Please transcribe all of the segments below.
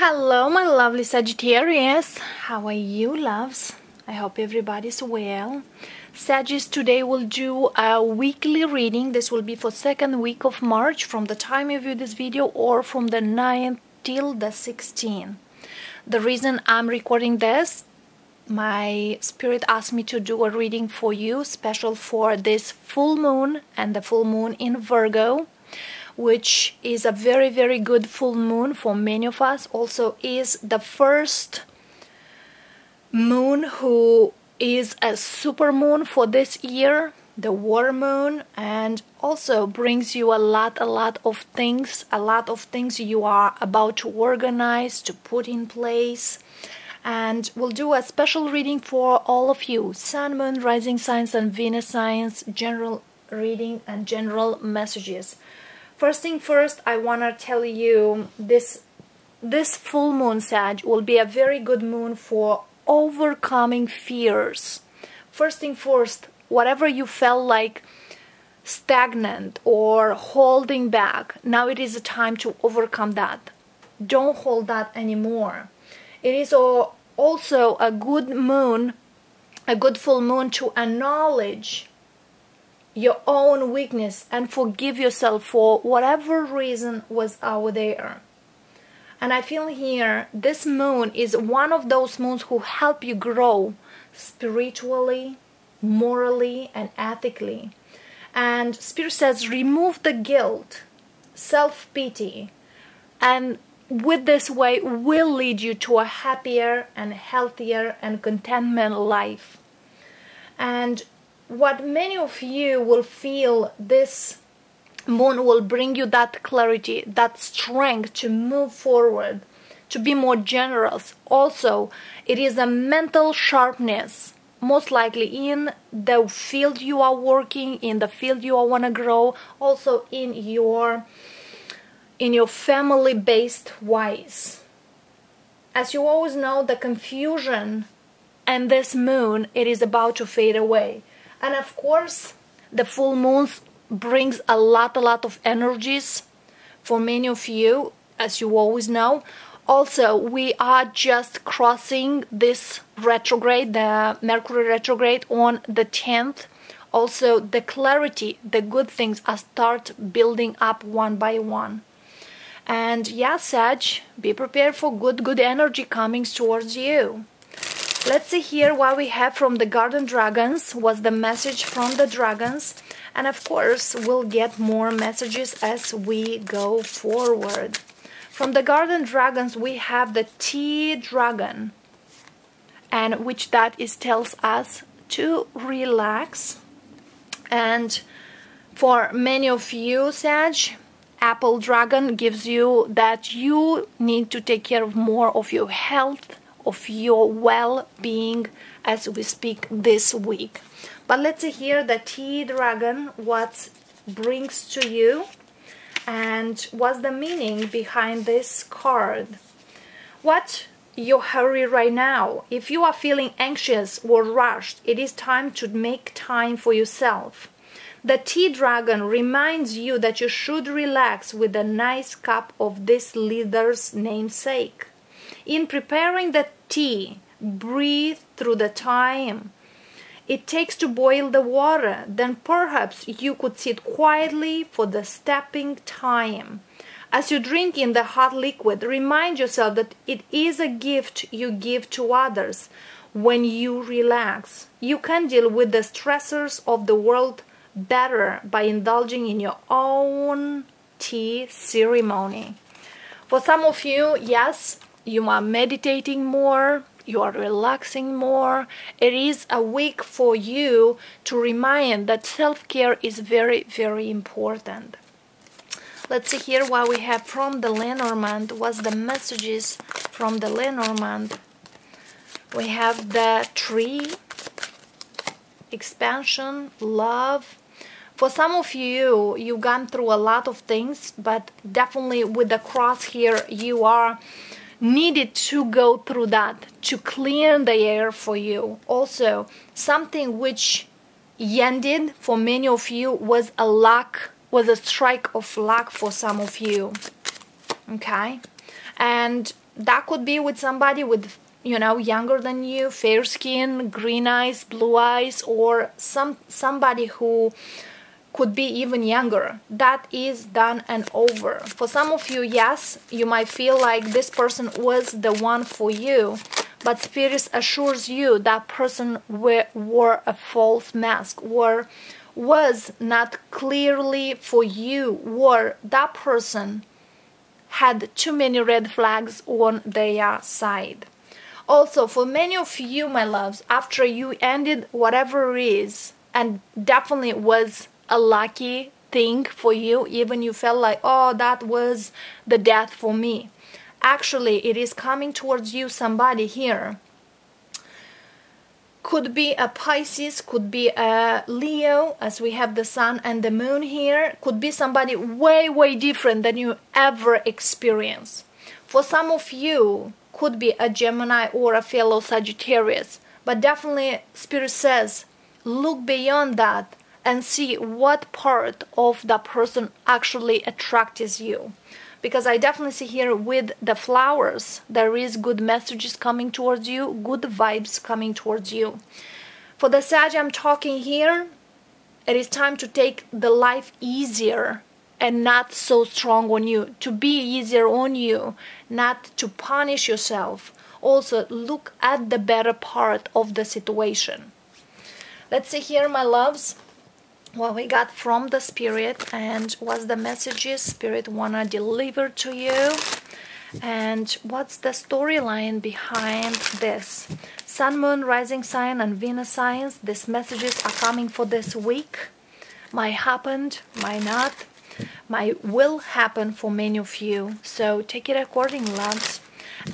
Hello, my lovely Sagittarius. How are you, loves? I hope everybody's well. Sagittarius, today we'll do a weekly reading. This will be for second week of March from the time you view this video or from the 9th till the 16th. The reason I'm recording this, my spirit asked me to do a reading for you, special for this full moon and the full moon in Virgo which is a very very good full moon for many of us also is the first moon who is a super moon for this year the worm moon and also brings you a lot a lot of things a lot of things you are about to organize to put in place. And we'll do a special reading for all of you. Sun moon rising signs and venus signs general reading and general messages First thing first, I want to tell you this this full moon Sag will be a very good moon for overcoming fears. First thing first, whatever you felt like stagnant or holding back, now it is a time to overcome that. Don't hold that anymore. It is also a good moon, a good full moon to acknowledge your own weakness and forgive yourself for whatever reason was out there. And I feel here this moon is one of those moons who help you grow spiritually, morally, and ethically. And Spirit says, remove the guilt, self pity, and with this way will lead you to a happier and healthier and contentment life. And what many of you will feel this moon will bring you that clarity, that strength to move forward, to be more generous. Also, it is a mental sharpness, most likely in the field you are working, in the field you want to grow, also in your in your family based wise. As you always know, the confusion and this moon it is about to fade away and of course the full moons brings a lot a lot of energies for many of you as you always know. Also we are just crossing this retrograde the mercury retrograde on the 10th also the clarity the good things are start building up one by one. And yeah sag be prepared for good good energy coming towards you Let's see here what we have from the Garden Dragons. Was the message from the dragons? And of course, we'll get more messages as we go forward. From the Garden Dragons, we have the Tea Dragon, and which that is tells us to relax. And for many of you, Sag, Apple Dragon gives you that you need to take care of more of your health of your well-being as we speak this week. But let's hear the tea dragon what brings to you and what's the meaning behind this card. What your hurry right now. If you are feeling anxious or rushed, it is time to make time for yourself. The tea dragon reminds you that you should relax with a nice cup of this leader's namesake. In preparing the tea, breathe through the time it takes to boil the water, then perhaps you could sit quietly for the stepping time. As you drink in the hot liquid, remind yourself that it is a gift you give to others. When you relax, you can deal with the stressors of the world better by indulging in your own tea ceremony. For some of you, yes, you are meditating more, you are relaxing more. It is a week for you to remind that self care is very, very important. Let's see here what we have from the Lenormand. What's the messages from the Lenormand? We have the tree, expansion, love. For some of you, you've gone through a lot of things, but definitely with the cross here, you are needed to go through that to clear the air for you. Also, something which ended for many of you was a luck, was a strike of luck for some of you. Okay? And that could be with somebody with you know younger than you fair skin green eyes blue eyes or some somebody who could be even younger. That is done and over. For some of you yes you might feel like this person was the one for you but spirit assures you that person wore a false mask or was not clearly for you or that person had too many red flags on their side. Also for many of you my loves after you ended whatever is and definitely was a lucky thing for you even you felt like oh that was the death for me. Actually it is coming towards you somebody here. Could be a Pisces, could be a Leo, as we have the sun and the moon here, could be somebody way, way different than you ever experience. For some of you, could be a Gemini or a fellow Sagittarius, but definitely Spirit says, look beyond that and see what part of that person actually attracts you because I definitely see here with the flowers there is good messages coming towards you, good vibes coming towards you. For the Sag I'm talking here, it is time to take the life easier and not so strong on you, to be easier on you, not to punish yourself. Also, look at the better part of the situation. Let's see here, my loves what we got from the spirit and what's the messages spirit wanna deliver to you. And what's the storyline behind this? Sun moon rising sign and venus signs these messages are coming for this week. Might happened might not. Might will happen for many of you. So take it according loves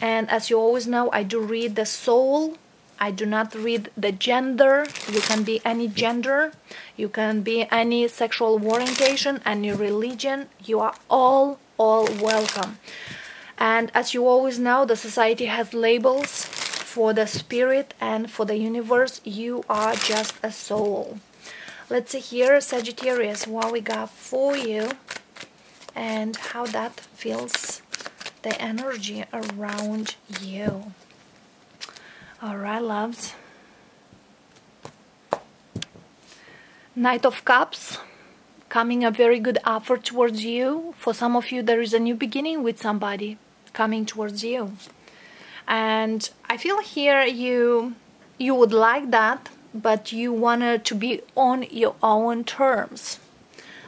and as you always know i do read the soul I do not read the gender. You can be any gender. You can be any sexual orientation, any religion. You are all, all welcome. And as you always know, the society has labels for the spirit and for the universe. You are just a soul. Let's see here, Sagittarius, what we got for you and how that feels the energy around you. All right, loves. Knight of Cups, coming a very good offer towards you. For some of you, there is a new beginning with somebody coming towards you. And I feel here you you would like that, but you wanted to be on your own terms.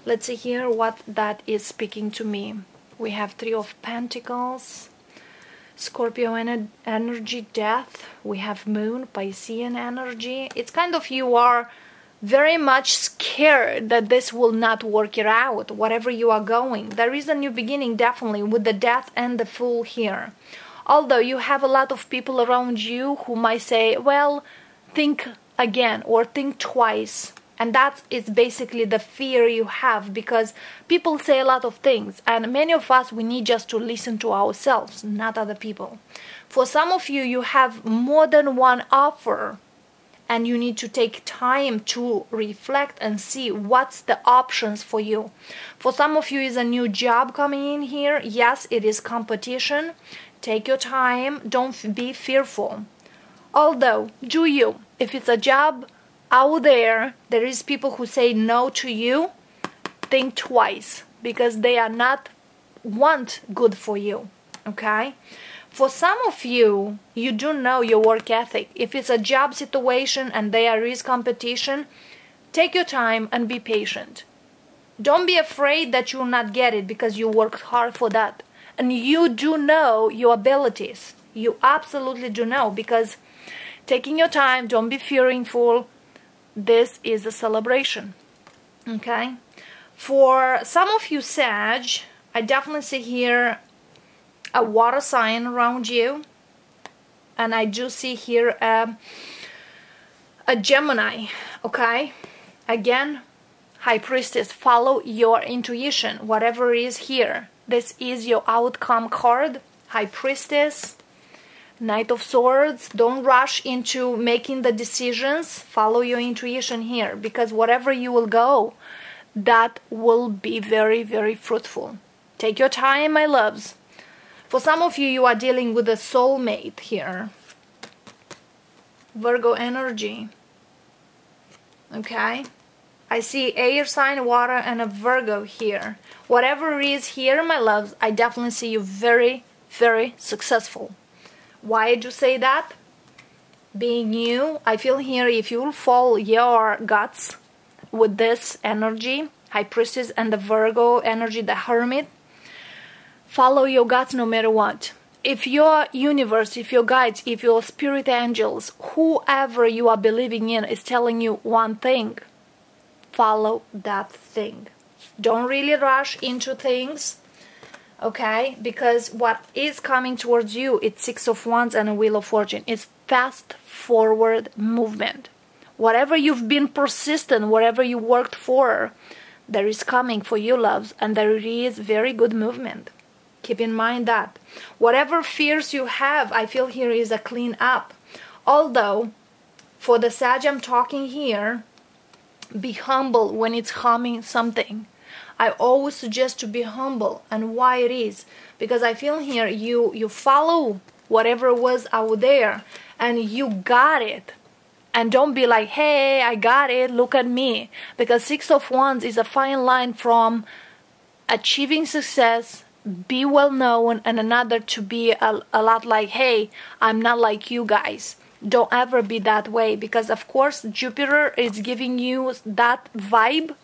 Let's see here what that is speaking to me. We have Three of Pentacles, Scorpio energy, death. We have moon, Piscean energy. It's kind of you are very much scared that this will not work it out, whatever you are going. There is a new beginning, definitely, with the death and the fool here. Although you have a lot of people around you who might say, well, think again or think twice and that is basically the fear you have because people say a lot of things and many of us we need just to listen to ourselves not other people. For some of you you have more than one offer and you need to take time to reflect and see what's the options for you. For some of you is a new job coming in here. Yes it is competition. Take your time. Don't be fearful. Although do you if it's a job out there there is people who say no to you think twice because they are not want good for you okay? For some of you you do know your work ethic. If it's a job situation and there is competition take your time and be patient. Don't be afraid that you will not get it because you worked hard for that. And you do know your abilities. You absolutely do know because taking your time don't be fearful this is a celebration. Okay? For some of you Sag, I definitely see here a water sign around you. And I do see here a, a Gemini. Okay? Again, High Priestess, follow your intuition, whatever is here. This is your outcome card. High Priestess, Knight of Swords, don't rush into making the decisions. Follow your intuition here because whatever you will go, that will be very, very fruitful. Take your time, my loves. For some of you, you are dealing with a soulmate here. Virgo energy. Okay? I see air sign, water, and a Virgo here. Whatever is here, my loves, I definitely see you very, very successful. Why did you say that? Being you, I feel here if you will follow your guts with this energy, High Priestess and the Virgo energy, the Hermit, follow your guts no matter what. If your universe, if your guides, if your spirit angels, whoever you are believing in is telling you one thing, follow that thing. Don't really rush into things, okay? Because what is coming towards you, it's Six of Wands and a Wheel of Fortune. It's fast forward movement. Whatever you've been persistent, whatever you worked for, there is coming for you, loves, and there is very good movement. Keep in mind that. Whatever fears you have, I feel here is a clean up. Although, for the Sag I'm talking here, be humble when it's harming something. I always suggest to be humble and why it is. Because I feel here you you follow whatever was out there and you got it. And don't be like hey I got it. Look at me. Because 6 of wands is a fine line from achieving success be well known and another to be a, a lot like hey I'm not like you guys. Don't ever be that way. Because of course Jupiter is giving you that vibe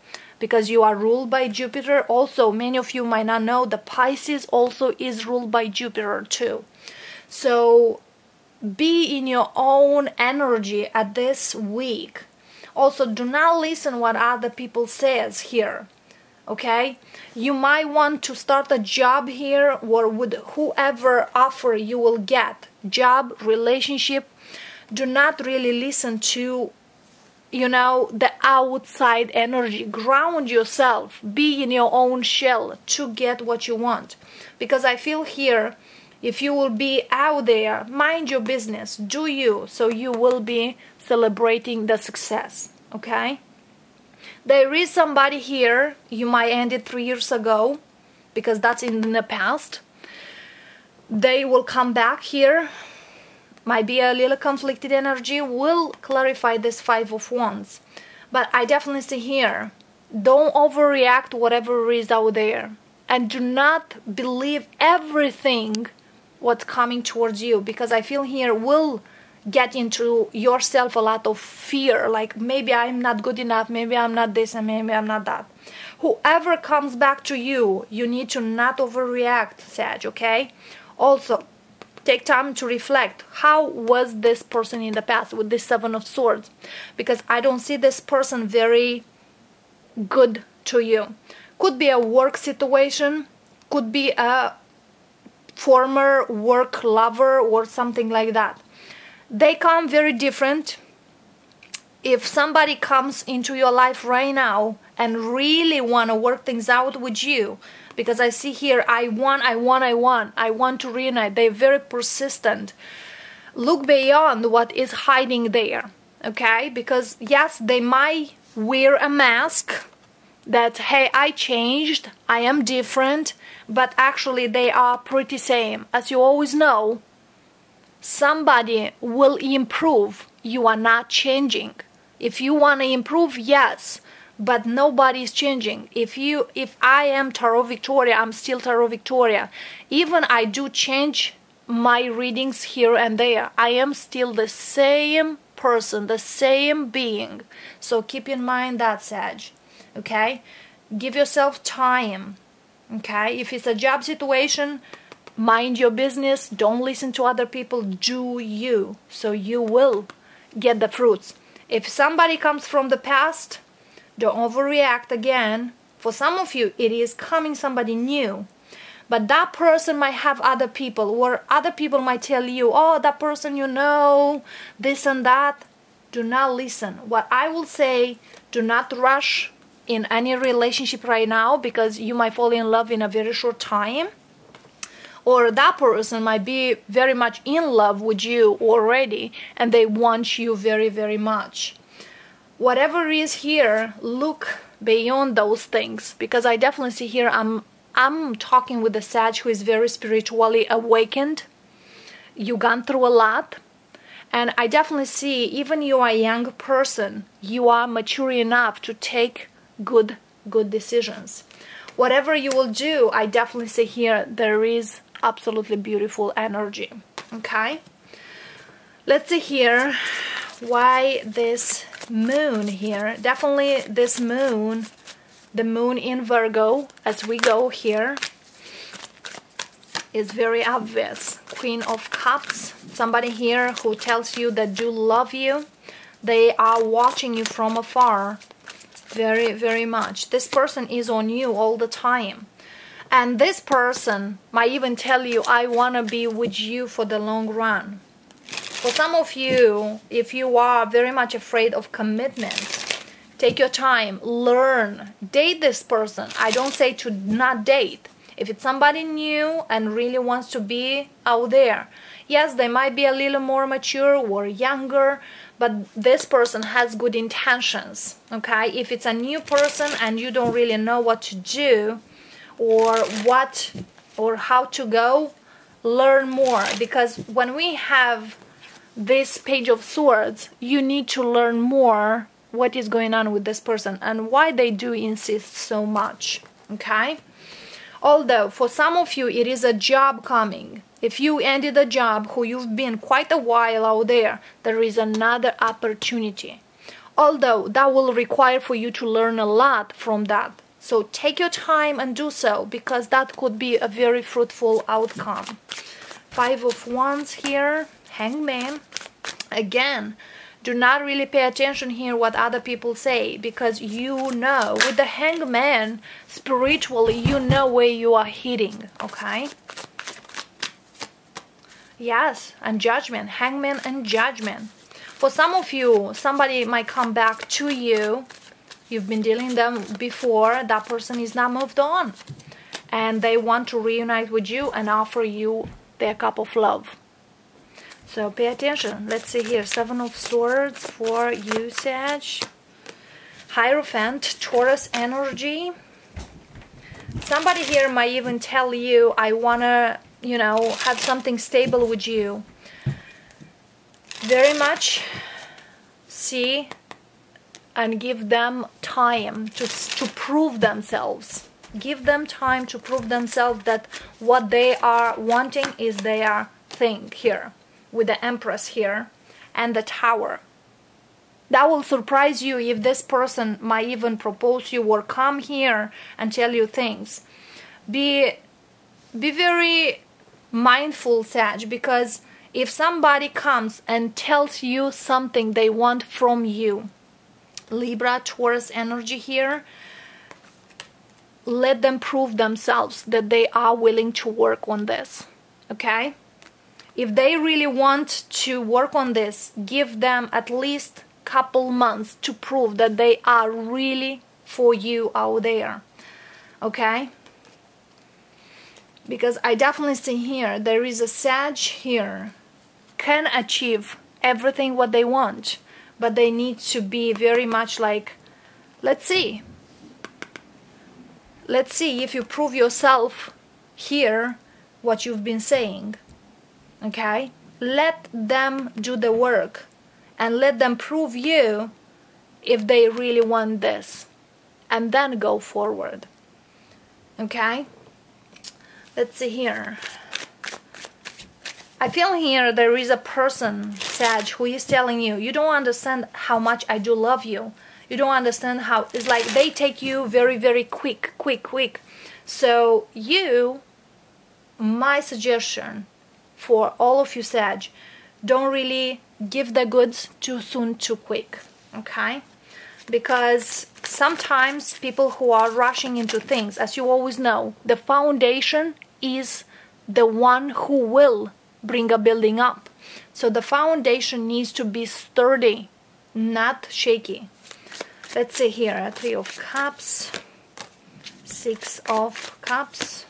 because you are ruled by Jupiter. Also, many of you might not know the Pisces also is ruled by Jupiter too. So be in your own energy at this week. Also, do not listen what other people says here. Okay, you might want to start a job here, or with whoever offer you will get job, relationship, do not really listen to you know the outside energy. Ground yourself. Be in your own shell to get what you want. Because i feel here if you will be out there mind your business. Do you so you will be celebrating the success okay? There is somebody here you might end it three years ago because that's in the past. They will come back here. Might be a little conflicted energy. Will clarify this five of wands but i definitely see here don't overreact whatever is out there. And do not believe everything what's coming towards you. Because i feel here will get into yourself a lot of fear. Like maybe i'm not good enough maybe i'm not this and maybe i'm not that. Whoever comes back to you you need to not overreact sag okay? Also take time to reflect how was this person in the past with this seven of swords? Because i don't see this person very good to you. Could be a work situation could be a former work lover or something like that. They come very different. If somebody comes into your life right now and really want to work things out with you because I see here I want, I want, I want, I want to reunite. They're very persistent. Look beyond what is hiding there, okay? Because yes, they might wear a mask that hey, I changed, I am different, but actually they are pretty same. As you always know, somebody will improve. You are not changing. If you want to improve, yes, but nobody is changing. If you if i am tarot victoria i'm still tarot victoria. Even i do change my readings here and there. I am still the same person the same being. So keep in mind that sage okay? Give yourself time okay? If it's a job situation mind your business. Don't listen to other people. Do you. So you will get the fruits. If somebody comes from the past don't overreact again. For some of you, it is coming somebody new. But that person might have other people, or other people might tell you, oh, that person you know, this and that. Do not listen. What I will say, do not rush in any relationship right now because you might fall in love in a very short time or that person might be very much in love with you already and they want you very very much whatever is here, look beyond those things because I definitely see here I'm I'm talking with a sage who is very spiritually awakened. You gone through a lot. And I definitely see, even you are a young person, you are mature enough to take good, good decisions. Whatever you will do, I definitely see here there is absolutely beautiful energy. Okay? Let's see here why this moon here. Definitely this moon the moon in Virgo as we go here is very obvious. Queen of Cups, somebody here who tells you that do love you. They are watching you from afar very, very much. This person is on you all the time. And this person might even tell you, I want to be with you for the long run. For some of you, if you are very much afraid of commitment, Take your time, learn, date this person. I don't say to not date. If it's somebody new and really wants to be out there, yes, they might be a little more mature or younger, but this person has good intentions. Okay, if it's a new person and you don't really know what to do or what or how to go, learn more because when we have this page of swords, you need to learn more what is going on with this person and why they do insist so much okay? Although for some of you it is a job coming. If you ended a job who you've been quite a while out there there is another opportunity. Although that will require for you to learn a lot from that. So take your time and do so because that could be a very fruitful outcome. Five of wands here hangman? Again do not really pay attention here what other people say because you know with the hangman spiritually you know where you are hitting okay? Yes and judgment hangman and judgment. For some of you somebody might come back to you. You've been dealing them before that person is not moved on. And they want to reunite with you and offer you their cup of love so pay attention. Let's see here. Seven of Swords for usage. Hierophant, Taurus energy. Somebody here might even tell you, I want to, you know, have something stable with you. Very much see and give them time to, to prove themselves. Give them time to prove themselves that what they are wanting is their thing here with the Empress here and the Tower. That will surprise you if this person might even propose you or come here and tell you things. Be be very mindful, Sag, because if somebody comes and tells you something they want from you, Libra, Taurus energy here, let them prove themselves that they are willing to work on this. Okay? If they really want to work on this give them at least couple months to prove that they are really for you out there okay? Because i definitely see here there is a sag here. Can achieve everything what they want but they need to be very much like let's see. Let's see if you prove yourself here what you've been saying okay? Let them do the work and let them prove you if they really want this. And then go forward. Okay? Let's see here. I feel here there is a person, Sag, who is telling you, you don't understand how much I do love you. You don't understand how it's like they take you very, very quick, quick, quick. So you, my suggestion for all of you Sag, don't really give the goods too soon, too quick, okay? Because sometimes people who are rushing into things, as you always know, the foundation is the one who will bring a building up. So the foundation needs to be sturdy, not shaky. Let's see here, Three of Cups, Six of Cups,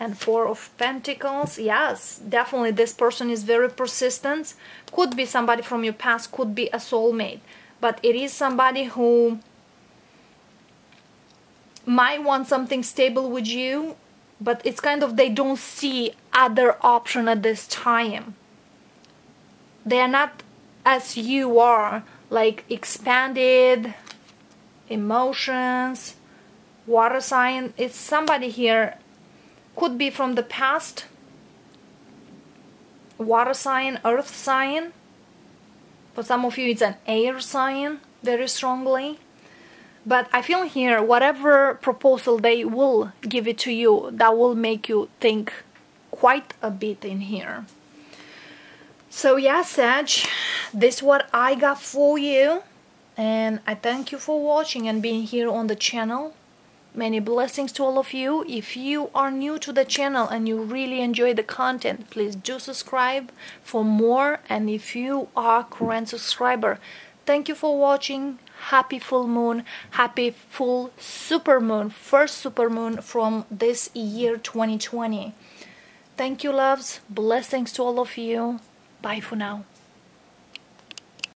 and four of pentacles. Yes definitely this person is very persistent. Could be somebody from your past could be a soulmate. But it is somebody who might want something stable with you but it's kind of they don't see other option at this time. They are not as you are like expanded emotions water sign. It's somebody here could be from the past. Water sign earth sign. For some of you it's an air sign very strongly. But i feel here whatever proposal they will give it to you that will make you think quite a bit in here. So yeah Sag this is what I got for you. And I thank you for watching and being here on the channel many blessings to all of you. If you are new to the channel and you really enjoy the content please do subscribe for more. And if you are current subscriber thank you for watching. Happy full moon. Happy full super moon. First super moon from this year 2020 thank you loves. Blessings to all of you. Bye for now